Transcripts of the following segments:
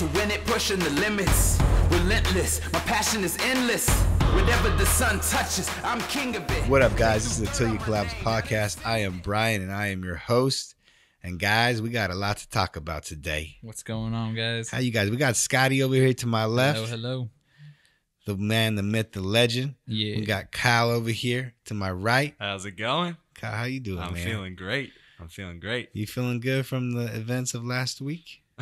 to win it, pushing the limits. Relentless, my passion is endless. Whatever the sun touches, I'm king of it. What up, guys? This is the Til You Collapse podcast. I am Brian, and I am your host. And guys, we got a lot to talk about today. What's going on, guys? How you guys? We got Scotty over here to my left, Hello, hello. the man, the myth, the legend. Yeah. We got Kyle over here to my right. How's it going? Kyle, how you doing, I'm man? feeling great. I'm feeling great. you feeling good from the events of last week?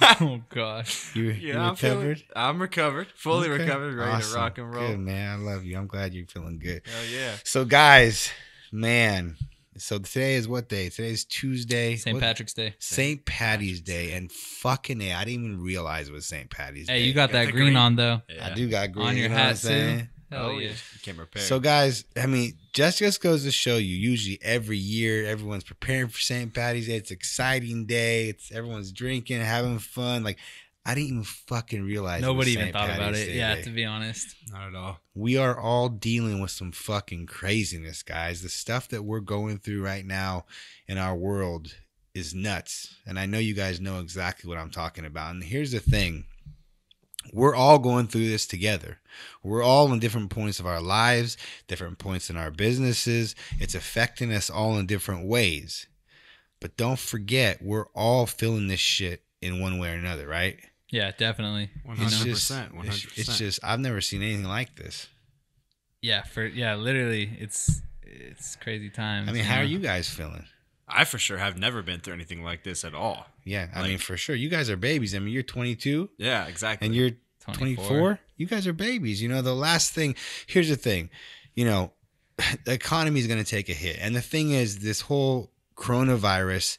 oh gosh. You, Yeah, you I'm feeling- recovered? I'm recovered, fully Okay. recovered, ready Awesome. to rock and roll. Good, man. I love you. I'm glad you're feeling good. Oh yeah. So, guys, man. So today is what day? Today's Tuesday. St. Patrick's Day. St. Patty's Day, and fucking a, I didn't even realize it was St. Patty's Hey, Day. Hey, you got got that green, green. on though. yeah. I do got green On your you know what I'm hat too. saying? Hell Oh, yeah. yeah. Came prepared. So, guys, I mean, just just goes to show you. Usually, every year, everyone's preparing for St. Patty's Day. It's an exciting day. It's everyone's drinking, having fun. Like, I didn't even fucking realize. it was Nobody even St. thought about it. Day Yeah, day. to be honest. not at all. we are all dealing with some fucking craziness, guys. The stuff that we're going through right now in our world is nuts. And I know you guys know exactly what I'm talking about. And here's the thing we're all going through this together. We're all in different points of our lives, different points in our businesses. It's affecting us all in different ways. But don't forget, we're all feeling this shit in one way or another, right? Yeah, definitely. One You know? hundred It's just, percent. It's, hundred it's percent. just, I've never seen anything like this. Yeah, for yeah, literally, it's it's crazy times. I mean, how are you guys feeling? I for sure have never been through anything like this at all. Yeah, I Like- mean, for sure. You guys are babies. I mean, you're 22 Yeah, exactly. and you're 24. 24. You guys are babies. You know, the last thing, here's the thing, you know, the economy is going to take a hit. And the thing is, this whole coronavirus,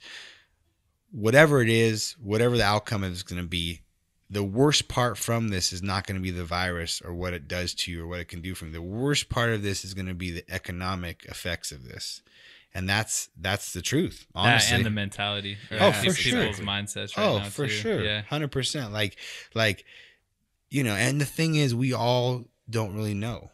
whatever it is, whatever the outcome is going to be, the worst part from this is not going to be the virus or what it does to you or what it can do from you. The worst part of this is going to be the economic effects of this. And that's that's the truth. That Honestly. and the mentality. or Oh, for sure. People's mindsets right oh now, for too. sure Yeah. 100% like like you know and the thing is we all don't really know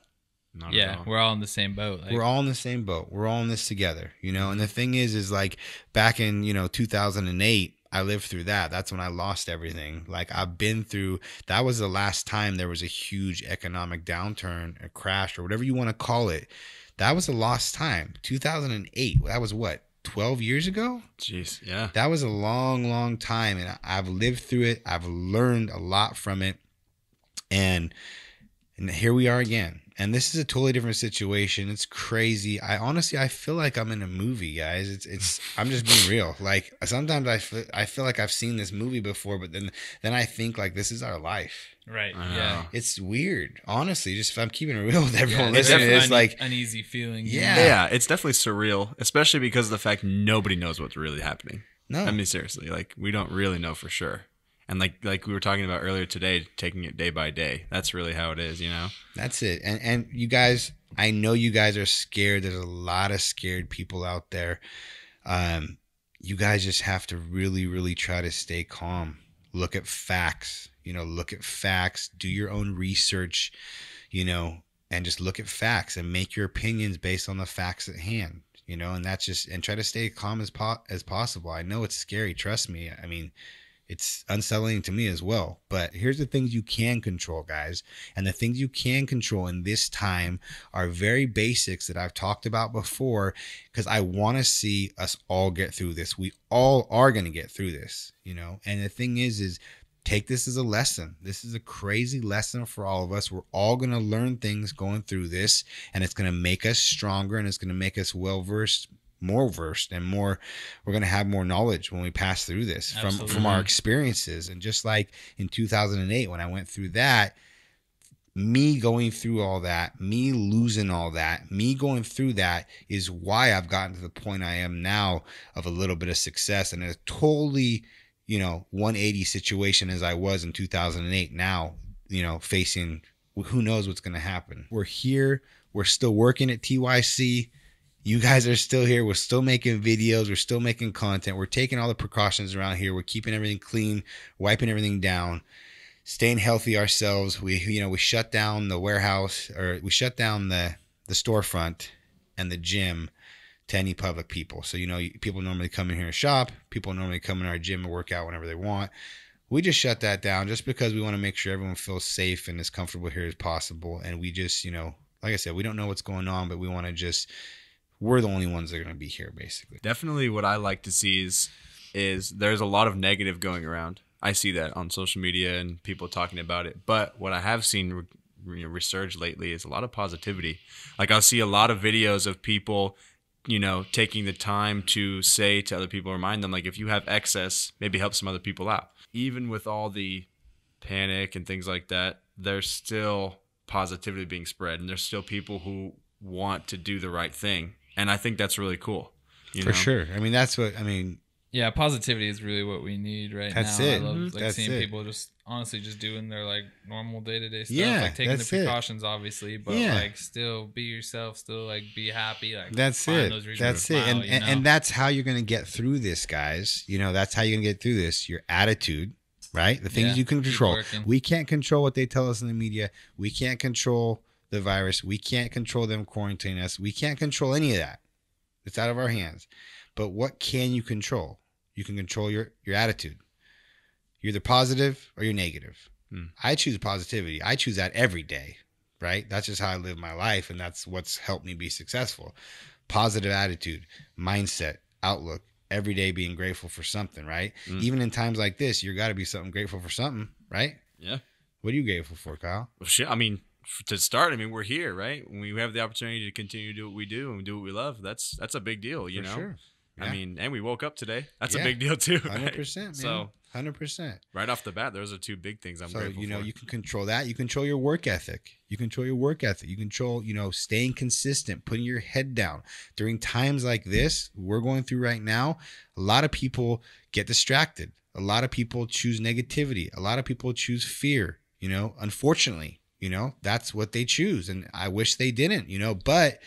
Not at Yeah, all. we're all in the same boat. Like, we're all in the same boat we're all in this together you know and the thing is is like back in you know 2008 i lived through that that's when i lost everything like i've been through that was the last time there was a huge economic downturn a crash or whatever you want to call it that was a lost time 2008 that was what 12 years ago Jeez. Yeah. that was a long, long time, and I've lived through it. I've learned a lot from it, and and here we are again. And this is a totally different situation. It's crazy. I honestly, I feel like I'm in a movie, guys. It's it's. I'm just being real. Like sometimes I feel, I feel like I've seen this movie before, but then then I think like this is our life. right. Yeah. It's weird, honestly. Just if I'm keeping it real with everyone Yeah, it's listening, it's definitely like an uneasy feeling. you Yeah. Yeah, it's definitely surreal, especially because of the fact nobody knows what's really happening. no, I mean, seriously, like we don't really know for sure. And like like we were talking about earlier today, taking it day by day. That's really how it is, you know. That's it. And and you guys, I know you guys are scared. There's a lot of scared people out there. Um, you guys just have to really, really try to stay calm. Look at facts. You know, look at facts. Do your own research. You know, and just look at facts and make your opinions based on the facts at hand. You know, and that's just and try to stay calm as po- as possible. I know it's scary. Trust me. I mean, it's unsettling to me as well. But here's the things you can control, guys. And the things you can control in this time are very basics that I've talked about before because I want to see us all get through this. We all are going to get through this, you know. And the thing is is take this as a lesson. This is a crazy lesson for all of us. We're all going to learn things going through this and it's going to make us stronger and it's going to make us well versed more versed and more we're going to have more knowledge when we pass through this from from our experiences and just like in 2008 when I went through that me going through all that, me losing all that, me going through that is why I've gotten to the point I am now of a little bit of success and a totally, you know, 180 situation as I was in 2008 now, you know, facing who knows what's going to happen. We're here, we're still working at TYC. You guys are still here. We're still making videos. We're still making content. We're taking all the precautions around here. We're keeping everything clean, wiping everything down staying healthy ourselves. We you know we shut down the warehouse or we shut down the the storefront and the gym to any public people. So you know people normally come in here and shop. People normally come in our gym and work out whenever they want. we just shut that down just because we want to make sure everyone feels safe and as comfortable here as possible. And we just, you know, like I said, we don't know what's going on, but we want to just, we're the only ones that are going to be here, basically. Definitely, what I like to see is is there's a lot of negative going around. I see that on social media and people talking about it. But what I have seen re- resurge lately is a lot of positivity. Like I'll see a lot of videos of people, you know, taking the time to say to other people, remind them like if you have excess, maybe help some other people out. Even with all the panic and things like that, there's still positivity being spread, and there's still people who want to do the right thing, and I think that's really cool. You For know? sure. I mean, that's what, I mean, Yeah, positivity is really what we need right That's now. it. I love like That's seeing it. people just honestly just doing their like normal day to day stuff. Yeah, like taking the that's it. precautions obviously, but Yeah. like still be yourself, still like be happy. Like That's find it. those reasons That's it. smile, And, and and that's how you're going to get through this, guys. You know, that's how you're going to get through this. Your attitude, right? The things Yeah, you can control. We can't control what they tell us in the media. We can't control the virus. We can't control them quarantining us. We can't control any of that. It's out of our hands. But what can you control? You can control your your attitude. You're either positive or you're negative. Hmm. I choose positivity. I choose that every day, right? That's just how I live my life, and that's what's helped me be successful. Positive attitude, mindset, outlook, every day being grateful for something, right? Mm. Even in times like this, you got to be something grateful for something, right? Yeah. What are you grateful for, Kyle? Well, shit. I mean, to start, I mean, we're here, right? When we have the opportunity to continue to do what we do and do what we love, that's that's a big deal, you For know. sure. I mean, and we woke up today. That's Yeah. a big deal too. Hundred right? percent, man. So hundred percent. right off the bat, those are two big things I'm So you know for. you can control that. You control your work ethic. You control your work ethic. You control you know staying consistent, putting your head down during times like this we're going through right now. A lot of people get distracted. A lot of people choose negativity. A lot of people choose fear. You know, unfortunately, you know that's what they choose, and I wish they didn't. You know, but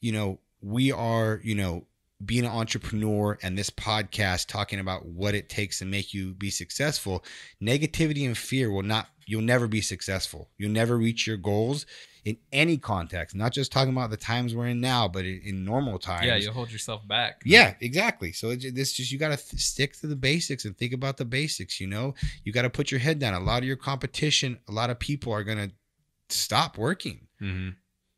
you know we are you know being an entrepreneur and this podcast talking about what it takes to make you be successful negativity and fear will not you'll never be successful you'll never reach your goals in any context not just talking about the times we're in now but in, in normal times yeah, you hold yourself back. yeah, exactly. So it, this just you got to th- stick to the basics and think about the basics. You know, you got to put your head down. A lot of your competition, a lot of people are gonna stop working. hmm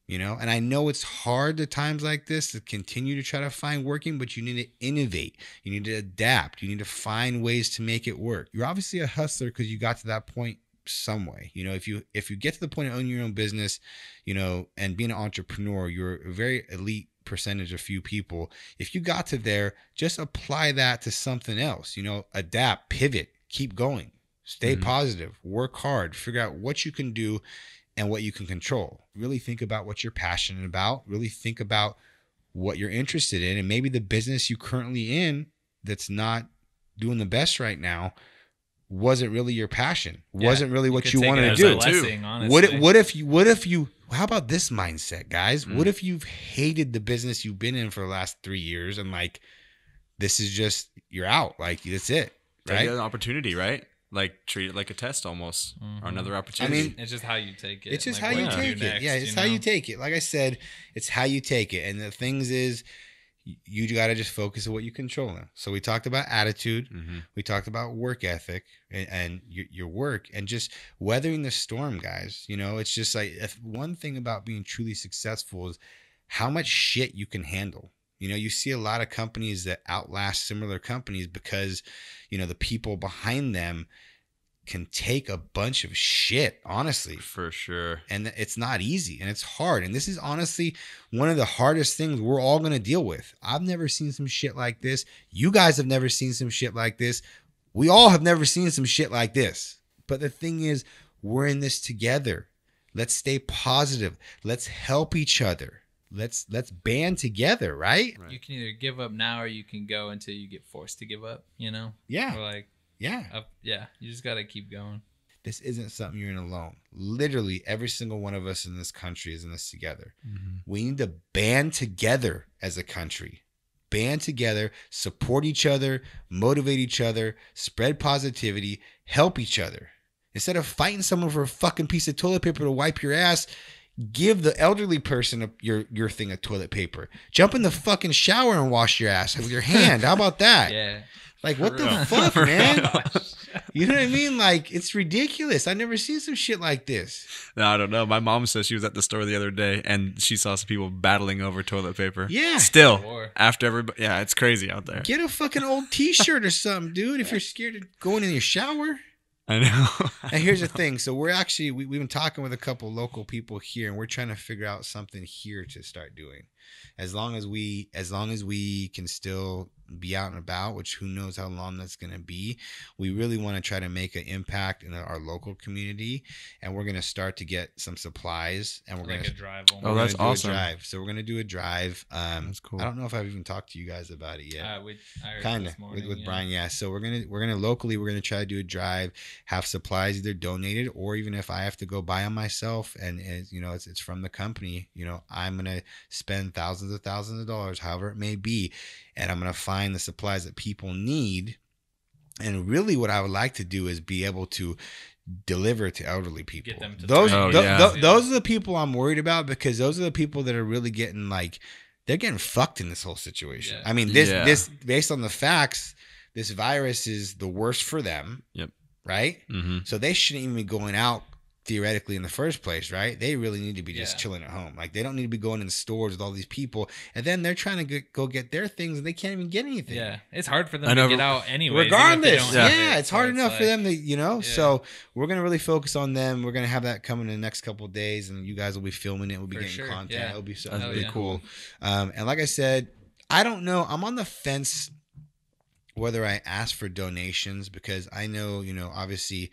You know, and I know it's hard at times like this to continue to try to find working, but you need to innovate. You need to adapt. You need to find ways to make it work. You're obviously a hustler because you got to that point some way. You know, if you if you get to the point of owning your own business, you know, and being an entrepreneur, you're a very elite percentage of few people. If you got to there, just apply that to something else. You know, adapt, pivot, keep going, stay Mhm. positive, work hard, figure out what you can do and what you can control. Really think about what you're passionate about. Really think about what you're interested in. And maybe the business you currently in that's not doing the best right now wasn't really your passion. Yeah, wasn't really what could you wanted to do. blessing. What if, what if you what if you how about this mindset, guys? Mm. What if you've hated the business you've been in for the last 3 years and like this is just you're out. Like that's it. Right? it an opportunity, right? Like treat it like a test almost, Mhm. or another opportunity. I mean, It's just how you take it. It's just like, how you what do take it. next, yeah, it's you how you take it. Like I said, it's how you take it. And the things is, you got to just focus on what you control now. So we talked about attitude. hmm We talked about work ethic and, and your, your work and just weathering the storm, guys. You know, it's just like if one thing about being truly successful is how much shit you can handle. You know, you see a lot of companies that outlast similar companies because, you know, the people behind them can take a bunch of shit, honestly. For sure. and it's not easy and it's hard and this is honestly one of the hardest things we're all going to deal with. I've never seen some shit like this. You guys have never seen some shit like this. We all have never seen some shit like this. But the thing is we're in this together. Let's stay positive. Let's help each other let's let's band together right Right. You can either give up now or you can go until you get forced to give up. You know, yeah or like, yeah up, yeah, you just gotta keep going. this isn't something you're in alone literally every single one of us in this country is in this together mm-hmm. We need to band together as a country. Band together, support each other, motivate each other, spread positivity, help each other. Instead of fighting someone for a fucking piece of toilet paper to wipe your ass, give the elderly person a, your your thing of toilet paper. Jump in the fucking shower and wash your ass with your hand. How about that? Yeah, Like what For the fuck, man? You know what I mean? Like it's ridiculous. I never seen some shit like this. No, I don't know. My mom says she was at the store the other day and she saw some people battling over toilet paper. Yeah. Still, War. after everybody, yeah, it's crazy out there. Get a fucking old T-shirt or something, dude. If you're scared of going in your shower. I know. And here's the thing. So we're actually we, we've been talking with a couple local people here, and we're trying to figure out something here to start doing. As long as we as long as we can still be out and about, which who knows how long that's going to be, we really want to try to make an impact in our local community, and we're going to start to get some supplies, and we're like going to. drive. Oh, we're almost. that's do awesome. A drive. So we're gonna do a drive. Um, That's cool. I don't know if I've even talked to you guys about it yet Uh, we, kind of with, with yeah. Brian, yeah. So we're gonna we're gonna locally we're gonna try to do a drive, have supplies either donated or even if I have to go buy them myself, and, and you know it's it's from the company. You know I'm gonna spend thousands of thousands of dollars, however it may be, and I'm gonna find the supplies that people need. And really, what I would like to do is be able to deliver to elderly people. Get them to those Oh, tho- yeah. tho- those are the people I'm worried about because those are the people that are really getting like they're getting fucked in this whole situation. Yeah. I mean, this Yeah. this based on the facts, this virus is the worst for them. Yep. Right. hmm So they shouldn't even be going out theoretically in the first place, right? They really need to be just Yeah. chilling at home. Like they don't need to be going in stores with all these people, and then they're trying to get, go get their things and they can't even get anything. Yeah, it's hard for them know, to get out anyway. Regardless, yeah, yeah, it's hard enough for them to, you know. Yeah. So we're gonna really focus on them. We're gonna have that coming in the next couple of days, and you guys will be filming it. We'll be For getting sure, content. yeah. It'll be so That's it'll Hell be yeah. cool. Um, and like I said, I don't know. I'm on the fence whether I ask for donations because I know, you know, obviously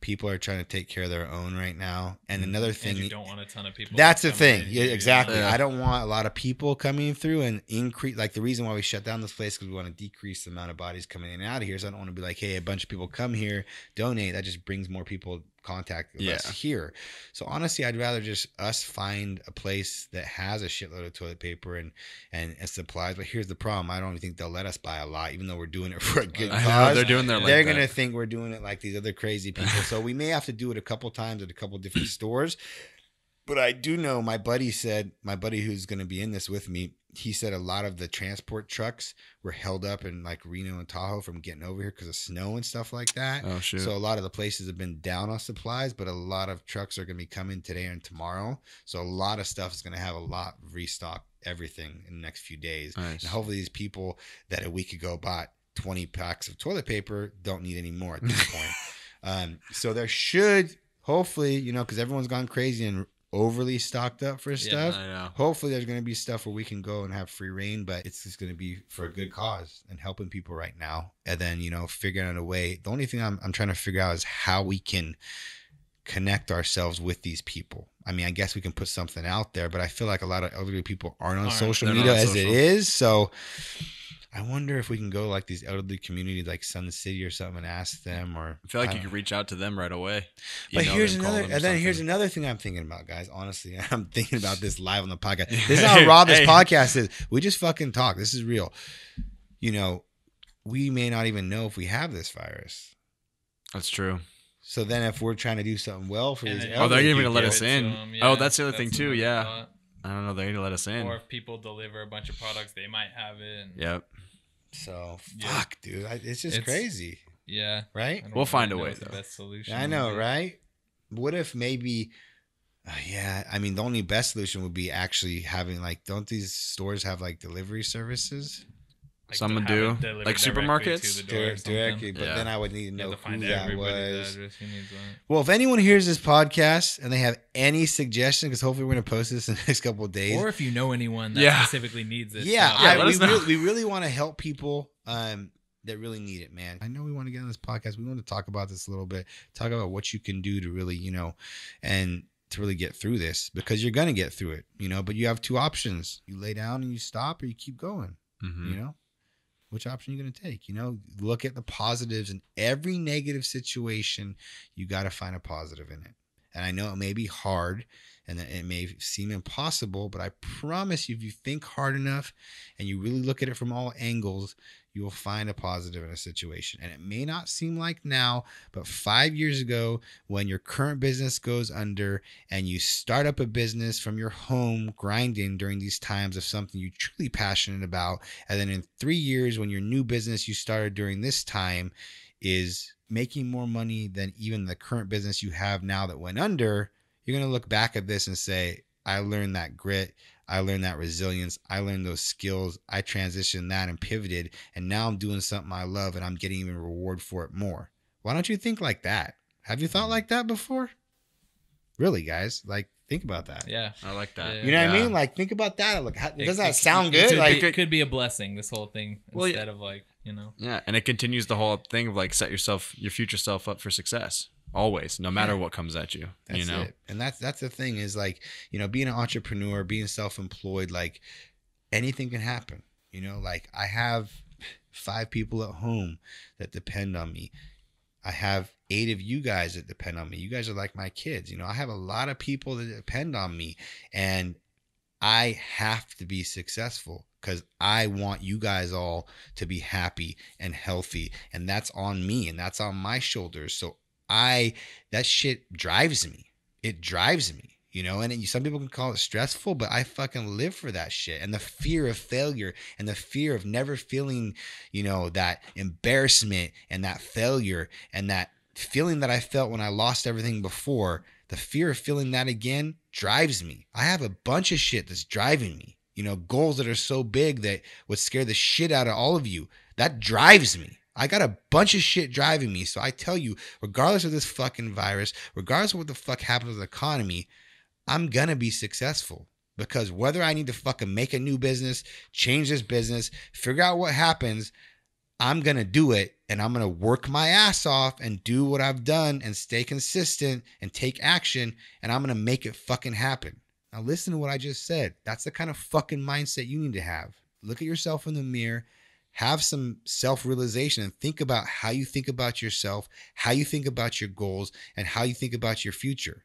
people are trying to take care of their own right now. And mm-hmm. another thing, And you don't want a ton of people. that's the thing. Yeah, exactly. Yeah. I don't want a lot of people coming through and increase. Like the reason why we shut down this place because we want to decrease the amount of bodies coming in and out of here. So I don't want to be like, hey, a bunch of people come here, donate. That just brings more people contact with us here. So honestly, I'd rather just us find a place that has a shitload of toilet paper and and, and supplies. But here's the problem: I don't even think they'll let us buy a lot, even though we're doing it for a good I know cause they're doing their like they're that. gonna think we're doing it like these other crazy people. so we may have to do it a couple times at a couple different stores. But I do know my buddy said my buddy who's gonna be in this with me. He said a lot of the transport trucks were held up in like Reno and Tahoe from getting over here because of snow and stuff like that. Oh shit. So a lot of the places have been down on supplies, but a lot of trucks are going to be coming today and tomorrow. So a lot of stuff is going to have a lot of restock everything in the next few days. Nice. And hopefully these people that a week ago bought 20 packs of toilet paper don't need any more at this point. Um, so there should hopefully, you know, because everyone's gone crazy and overly stocked up for stuff. Know. Hopefully, there's going to be stuff where we can go and have free reign, but it's just going to be for a good cause and helping people right now. And then, you know, figuring out a way. The only thing I'm, I'm trying to figure out is how we can connect ourselves with these people. I mean, I guess we can put something out there, but I feel like a lot of elderly people aren't on Aren't. social media on as it social. is. So I wonder if we can go like these elderly communities like Sun City or something and ask them or I feel like I you don't could reach out to them right away. but here's them, another, and then here's another thing I'm thinking about, guys. Honestly, I'm thinking about this live on the podcast. This is how raw this Hey. podcast is. We just fucking talk. This is real. You know, we may not even know if we have this virus. That's true. So then, if we're trying to do something well for And these, Oh, they're even gonna let us in. it to in. 'em, Oh, that's the other thing too, yeah. thought. I don't know. They're gonna let us in. Or if people deliver a bunch of products, they might have it. And Yep. So Yeah. fuck, dude, I, it's just It's- crazy, Yeah. Right? We'll find a way, what the though. best solution. I know, right? What if maybe? Uh, yeah, I mean, the only best solution would be actually having like, don't these stores have like delivery services? Like, Some to would have do. Like supermarkets? to the door or Direct, directly, but Yeah. then I would need to know to who that was. address who needs one. Well, if anyone hears this podcast and they have any suggestion, because hopefully we're going to post this in the next couple of days. Or if you know anyone that Yeah. specifically needs it. yeah, Yeah, I, we, really, we really want to help people um, that really need it, man. I know we want to get on this podcast. We want to talk about this a little bit, talk about what you can do to really, you know, and to really get through this because you're going to get through it, you know, but you have two options. You lay down and you stop or you keep going, Mhm. you know? Which option are you going to take? You know, look at the positives in every negative situation. You got to find a positive in it. And I know it may be hard and it may seem impossible, but I promise you, if you think hard enough and you really look at it from all angles, you will find a positive in a situation. And it may not seem like now, but five years ago, when your current business goes under and you start up a business from your home, grinding during these times of something you're truly passionate about, and then in three years, when your new business you started during this time is making more money than even the current business you have now that went under, you're going to look back at this and say, I learned that grit. I learned that resilience. I learned those skills. I transitioned that and pivoted. And now I'm doing something I love and I'm getting even reward for it more. Why don't you think like that? Have you thought mm-hmm. like that before? Really, guys? Like, think about that. Yeah. I like that. You know what I mean? Like, think about that. Like, how, It- doesn't that it- sound it good? Could, Like, it could be a blessing. This whole thing Well, yeah. instead of like you know. Yeah, and it continues the whole thing of like set yourself, your future self up for success always, no matter what comes at you. That's you know, it. And that's that's the thing is like, you know, being an entrepreneur, being self-employed, like anything can happen. You know, like I have five people at home that depend on me. I have eight of you guys that depend on me. You guys are like my kids. You know, I have a lot of people that depend on me and I have to be successful because I want you guys all to be happy and healthy. And that's on me and that's on my shoulders. So I, that shit drives me. It drives me, you know, and it, some people can call it stressful, but I fucking live for that shit. And the fear of failure and the fear of never feeling, you know, that embarrassment and that failure and that feeling that I felt when I lost everything before, the fear of feeling that again drives me. I have a bunch of shit that's driving me. You know, goals that are so big that would scare the shit out of all of you. That drives me. I got a bunch of shit driving me. So I tell you, regardless of this fucking virus, regardless of what the fuck happens with the economy, I'm gonna be successful. Because whether I need to fucking make a new business, change this business, figure out what happens, I'm to do it and I'm to work my ass off and do what I've done and stay consistent and take action and I'm to make it fucking happen. Now, listen to what I just said. That's the kind of fucking mindset you need to have. Look at yourself in the mirror, have some self realization, and think about how you think about yourself, how you think about your goals, and how you think about your future.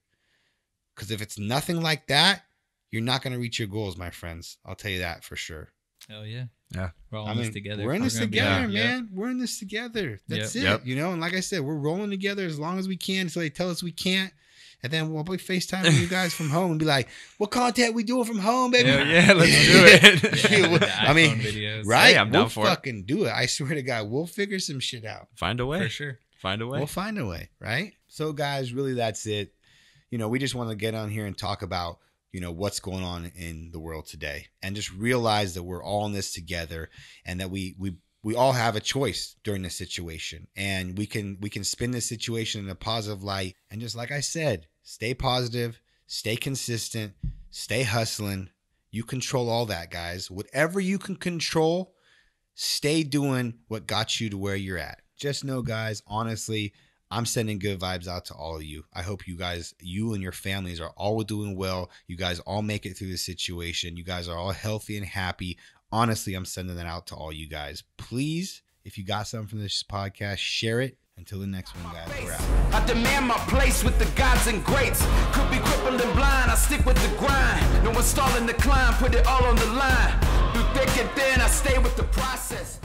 Because if it's nothing like that, you're not going to reach your goals, my friends. I'll tell you that for sure. Hell yeah. Yeah. We're all I in mean, this together. We're in this gonna be- together, yeah. man. We're in this together. That's Yep. it. Yep. You know, and like I said, we're rolling together as long as we can until they tell us we can't. And then we'll be FaceTiming you guys from home and be like, what content we doing from home, baby? Hell yeah, let's do it. Yeah, well, I mean, videos. right? Hey, I'm down we'll for it. fucking do it. I swear to God, we'll figure some shit out. Find a way. For sure. Find a way. We'll find a way, right? So, guys, really, that's it. You know, we just want to get on here and talk about, you know, what's going on in the world today, and just realize that we're all in this together, and that we we we all have a choice during this situation, and we can we can spin this situation in a positive light, and just like I said, stay positive, stay consistent, stay hustling. You control all that, guys. Whatever you can control, stay doing what got you to where you're at. Just know, guys, honestly, I'm sending good vibes out to all of you. I hope you guys, you and your families are all doing well. You guys all make it through this situation. You guys are all healthy and happy. Honestly, I'm sending that out to all you guys. Please, if you got something from this podcast, share it. Until the next one, guys, we're out. I demand my place with the gods and greats. Could be crippled and blind, I stick with the grind. No the climb, put it all on the line. Through thick and thin, I stay with the process.